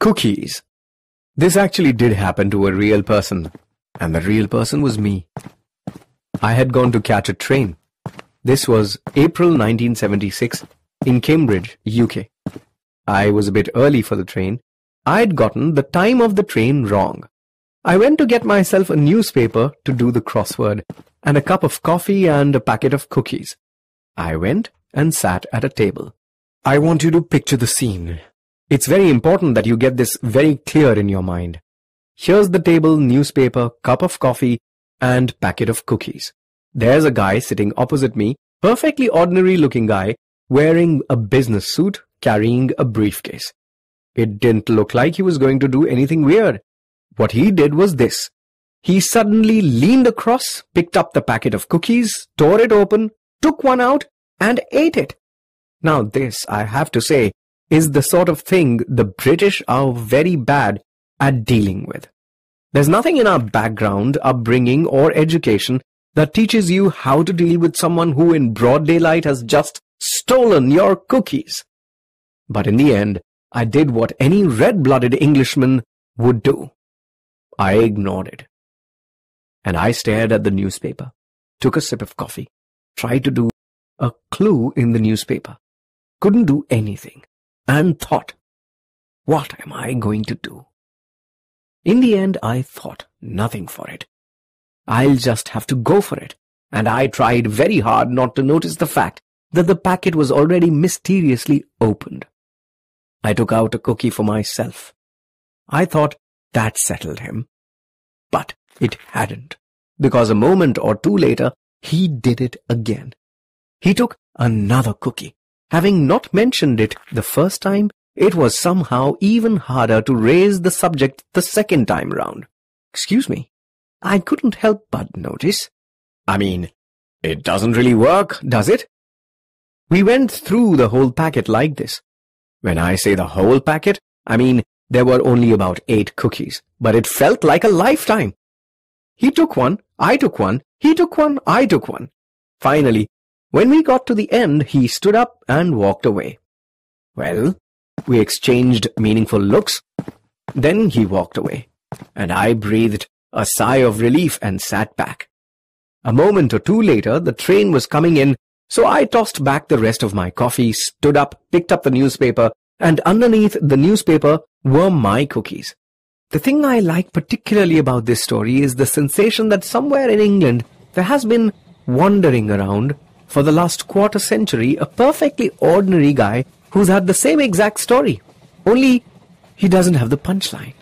Cookies. This actually did happen to a real person, and the real person was me. I had gone to catch a train. This was April 1976 in Cambridge, UK. I was a bit early for the train. I'd gotten the time of the train wrong. I went to get myself a newspaper to do the crossword, and a cup of coffee and a packet of cookies. I went and sat at a table. I want you to picture the scene. It's very important that you get this very clear in your mind. Here's the table, newspaper, cup of coffee, and packet of cookies. There's a guy sitting opposite me, perfectly ordinary looking guy, wearing a business suit, carrying a briefcase. It didn't look like he was going to do anything weird. What he did was this. He suddenly leaned across, picked up the packet of cookies, tore it open, took one out, and ate it. Now this, I have to say, is the sort of thing the British are very bad at dealing with. There's nothing in our background, upbringing, or education that teaches you how to deal with someone who in broad daylight has just stolen your cookies. But in the end, I did what any red-blooded Englishman would do. I ignored it. And I stared at the newspaper, took a sip of coffee, tried to do a clue in the newspaper, couldn't do anything and thought, what am I going to do? In the end, I thought nothing for it. I'll just have to go for it. And I tried very hard not to notice the fact that the packet was already mysteriously opened. I took out a cookie for myself. I thought that settled him. But it hadn't, because a moment or two later, he did it again. He took another cookie Having not mentioned it the first time, it was somehow even harder to raise the subject the second time round. Excuse me, I couldn't help but notice. I mean, it doesn't really work, does it? We went through the whole packet like this. When I say the whole packet, I mean there were only about eight cookies, but it felt like a lifetime. He took one, I took one, he took one, I took one. Finally, when we got to the end, he stood up and walked away. Well, we exchanged meaningful looks. Then he walked away, and I breathed a sigh of relief and sat back. A moment or two later, the train was coming in, so I tossed back the rest of my coffee, stood up, picked up the newspaper, and underneath the newspaper were my cookies. The thing I like particularly about this story is the sensation that somewhere in England there has been wandering around for the last quarter century a perfectly ordinary guy who's had the same exact story. Only he doesn't have the punchline.